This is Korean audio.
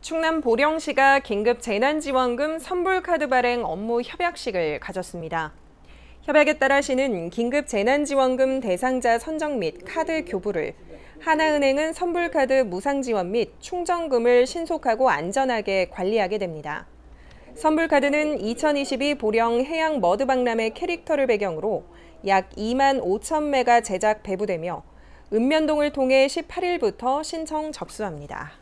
충남 보령시가 긴급 재난지원금 선불카드 발행 업무 협약식을 가졌습니다. 협약에 따라 시는 긴급 재난지원금 대상자 선정 및 카드 교부를, 하나은행은 선불카드 무상지원 및 충전금을 신속하고 안전하게 관리하게 됩니다. 선불카드는 2022 보령 해양 머드박람회 캐릭터를 배경으로 약 2만 5천 매가 제작 배부되며 읍면동을 통해 18일부터 신청 접수합니다.